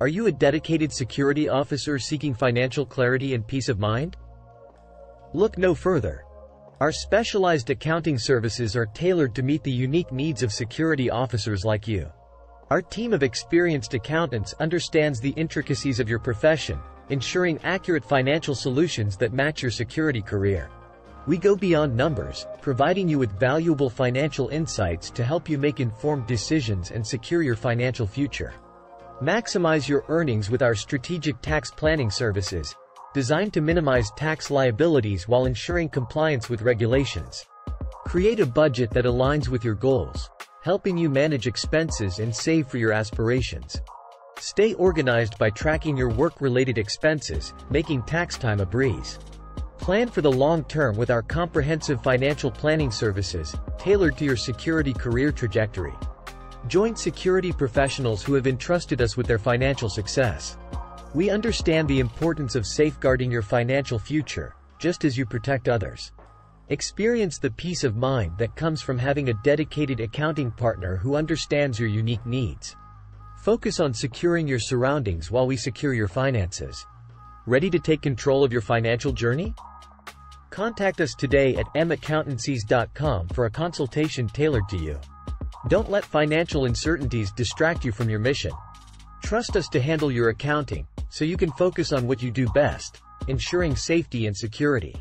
Are you a dedicated security officer seeking financial clarity and peace of mind? Look no further. Our specialized accounting services are tailored to meet the unique needs of security officers like you. Our team of experienced accountants understands the intricacies of your profession, ensuring accurate financial solutions that match your security career. We go beyond numbers, providing you with valuable financial insights to help you make informed decisions and secure your financial future. Maximize your earnings with our strategic tax planning services, designed to minimize tax liabilities while ensuring compliance with regulations. Create a budget that aligns with your goals, helping you manage expenses and save for your aspirations. Stay organized by tracking your work-related expenses, making tax time a breeze. Plan for the long term with our comprehensive financial planning services, tailored to your security career trajectory. Join security professionals who have entrusted us with their financial success. We understand the importance of safeguarding your financial future, just as you protect others. Experience the peace of mind that comes from having a dedicated accounting partner who understands your unique needs. Focus on securing your surroundings while we secure your finances. Ready to take control of your financial journey? Contact us today at maccountancies.com for a consultation tailored to you. Don't let financial uncertainties distract you from your mission. Trust us to handle your accounting, so you can focus on what you do best, ensuring safety and security.